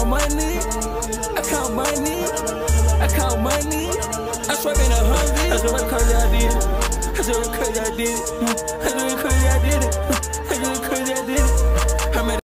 count money, I count money, I count money. I swear in a hundred. That's what crazy I did. it. what crazy I did.